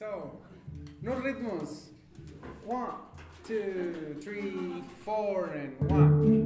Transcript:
So, no ritmos. One, two, three, four, and one.